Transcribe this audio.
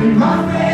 My faith.